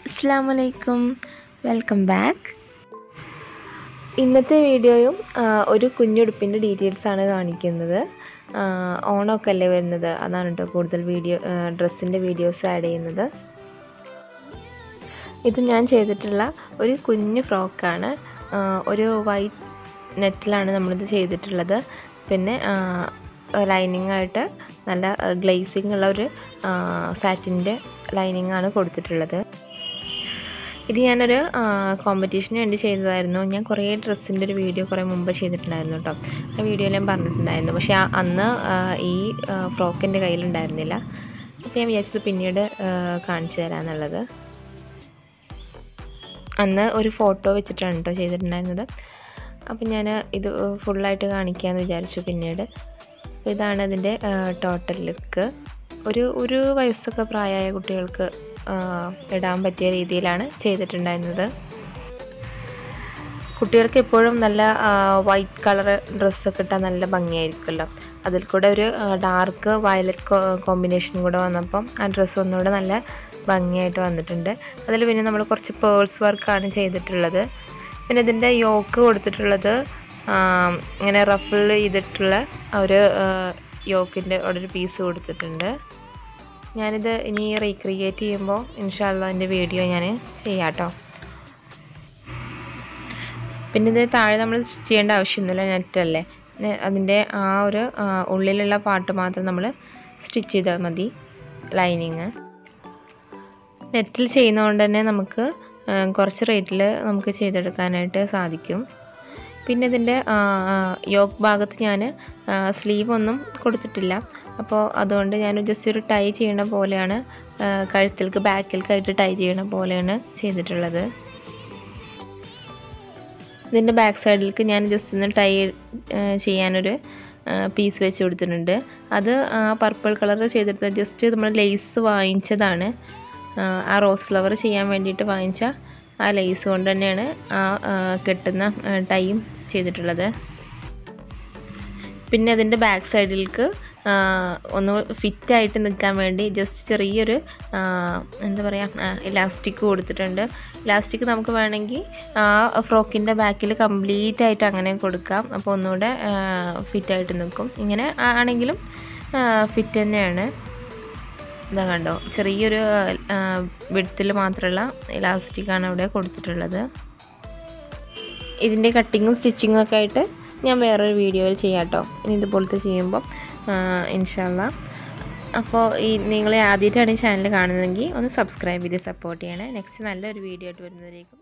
അസ്സാം വലൈക്കും welcome back. ഇന്നത്തെ വീഡിയോയും ഒരു കുഞ്ഞുടുപ്പിന്റെ ഡീറ്റെയിൽസ് ആണ് കാണിക്കുന്നത്. ഓണമൊക്കെ അല്ലേ വരുന്നത്? അതാണ് കേട്ടോ കൂടുതൽ വീഡിയോ ഡ്രസ്സിന്റെ വീഡിയോസ് ആഡ് ചെയ്യുന്നത്. ഇത് ഞാൻ ചെയ്തിട്ടുള്ള ഒരു കുഞ്ഞു ഫ്രോക്കാണ്. ഒരു വൈറ്റ് നെറ്റിലാണ് നമ്മളിത് ചെയ്തിട്ടുള്ളത്. പിന്നെ ലൈനിങ് ആയിട്ട് നല്ല ഗ്ലേസിങ് ഉള്ള ഒരു സാറ്റിന്റെ ലൈനിങ് ആണ് കൊടുത്തിട്ടുള്ളത്. ഇത് ഞാനൊരു കോമ്പറ്റീഷന് വേണ്ടി ചെയ്തതായിരുന്നു. ഞാൻ കുറേ ഡ്രസ്സിന്റെ ഒരു വീഡിയോ കുറേ മുമ്പ് ചെയ്തിട്ടുണ്ടായിരുന്നു കേട്ടോ ആ വീഡിയോയിൽ ഞാൻ പറഞ്ഞിട്ടുണ്ടായിരുന്നു. പക്ഷേ അന്ന് ഈ ഫ്രോക്ക് എന്റെ കയ്യിലുണ്ടായിരുന്നില്ല. അപ്പോൾ ഞാൻ വിചാരിച്ചത് പിന്നീട് കാണിച്ചു തരാമെന്നുള്ളത് അന്ന് ഒരു ഫോട്ടോ വെച്ചിട്ടാണ് കേട്ടോ ചെയ്തിട്ടുണ്ടായിരുന്നത്. അപ്പോൾ ഞാൻ ഇത് ഫുള്ളായിട്ട് കാണിക്കാമെന്ന് വിചാരിച്ചു പിന്നീട്. അപ്പോൾ ഇതാണ് ഇതിന്റെ ടോട്ടൽ ലുക്ക് ഒരു ഒരു വയസ്സൊക്കെ പ്രായമായ കുട്ടികൾക്ക് ഇടാൻ പറ്റിയ രീതിയിലാണ് ചെയ്തിട്ടുണ്ടായിരുന്നത്. കുട്ടികൾക്ക് എപ്പോഴും നല്ല വൈറ്റ് കളർ ഡ്രസ്സൊക്കെ ഇട്ടാൽ നല്ല ഭംഗിയായിരിക്കുമല്ലോ. അതിൽ കൂടെ ഒരു ഡാർക്ക് വയലറ്റ് കോമ്പിനേഷൻ കൂടെ വന്നപ്പം ആ ഡ്രസ്സ് ഒന്നുകൂടെ നല്ല ഭംഗിയായിട്ട് വന്നിട്ടുണ്ട്. അതിൽ പിന്നെ നമ്മൾ കുറച്ച് പേഴ്സ് വർക്കാണ് ചെയ്തിട്ടുള്ളത്. പിന്നെ ഇതിന്റെ യോക്ക് കൊടുത്തിട്ടുള്ളത് ഇങ്ങനെ റഫിൾ ചെയ്തിട്ടുള്ള ഒരു യോക്കിന്റെ ഒരു പീസ് കൊടുത്തിട്ടുണ്ട്. ഞാനിത് ഇനി റീക്രിയേറ്റ് ചെയ്യുമ്പോൾ ഇൻഷാല്ല അതിന്റെ വീഡിയോ ഞാൻ ചെയ്യാം കേട്ടോ പിന്നെ ഇത് താഴെ നമ്മൾ സ്റ്റിച്ച് ചെയ്യേണ്ട ആവശ്യമൊന്നുമില്ല നെറ്റല്ലേ അതിന്റെ ആ ഒരു ഉള്ളിലുള്ള പാട്ട് മാത്രം നമ്മൾ സ്റ്റിച്ച് ചെയ്താൽ മതി ലൈനിങ് നെറ്റിൽ ചെയ്യുന്നതുകൊണ്ട് തന്നെ നമുക്ക് കുറച്ച് റേറ്റിൽ നമുക്ക് ചെയ്തെടുക്കാനായിട്ട് സാധിക്കും. പിന്നെ ഇതിന്റെ യോഗ് ഭാഗത്ത് ഞാൻ സ്ലീവ് ഒന്നും കൊടുത്തിട്ടില്ല. അപ്പോൾ അതുകൊണ്ട് ഞാൻ ജസ്റ്റ് ഒരു ടൈ ചെയ്യണ പോലെയാണ് കഴുത്തിൽക്ക് ബാക്കിൽക്കായിട്ട് ടൈ ചെയ്യണ പോലെയാണ് ചെയ്തിട്ടുള്ളത്. ഇതിന്റെ ബാക്ക് സൈഡിലേക്ക് ഞാൻ ജസ്റ്റ് ഒന്ന് ടൈ ചെയ്യാനൊരു പീസ് വെച്ച് കൊടുത്തിട്ടുണ്ട്. അത് ആ പർപ്പിൾ കളർ ചെയ്തിട്ട് ജസ്റ്റ് നമ്മൾ ലെയ്സ് വാങ്ങിച്ചതാണ്. ആ, റോസ് ഫ്ലവർ ചെയ്യാൻ വേണ്ടിയിട്ട് വാങ്ങിച്ച ആ ലെയ്സ് കൊണ്ട് തന്നെയാണ് ആ, കെട്ടുന്ന ടൈം ചെയ്തിട്ടുള്ളത്. പിന്നെ അതിന്റെ ബാക്ക് സൈഡിലേക്ക് ഒന്ന് ഫിറ്റായിട്ട് നിൽക്കാൻ വേണ്ടി ജസ്റ്റ് ചെറിയൊരു എന്താ പറയുക ഇലാസ്റ്റിക് കൊടുത്തിട്ടുണ്ട്. ഇലാസ്റ്റിക് നമുക്ക് വേണമെങ്കിൽ ആ ഫ്രോക്കിന്റെ ബാക്കിൽ കംപ്ലീറ്റ് ആയിട്ട് അങ്ങനെ കൊടുക്കാം. അപ്പോൾ ഒന്നുകൂടെ ഫിറ്റായിട്ട് നിൽക്കും. ഇങ്ങനെ ആണെങ്കിലും ഫിറ്റ് തന്നെയാണ്. ഇതാ കണ്ടോ ചെറിയൊരു വിടത്തിൽ മാത്രമുള്ള ഇലാസ്റ്റിക്കാണ് അവിടെ കൊടുത്തിട്ടുള്ളത്. ഇതിന്റെ കട്ടിങ്ങും സ്റ്റിച്ചിങ്ങും ഒക്കെ ആയിട്ട് ഞാൻ വേറൊരു വീഡിയോയിൽ ചെയ്യാം കേട്ടോ ഇനി ഇതുപോലത്തെ ചെയ്യുമ്പോൾ ഇൻഷാല്ല അപ്പോൾ ഈ നിങ്ങളെ ആദ്യമായിട്ടാണ് ഈ ചാനൽ കാണുന്നതെങ്കിൽ ഒന്ന് സബ്സ്ക്രൈബ് ചെയ്ത് സപ്പോർട്ട് ചെയ്യണേ. നെക്സ്റ്റ് നല്ലൊരു വീഡിയോ ആയിട്ട് വരുന്നതിലേക്കും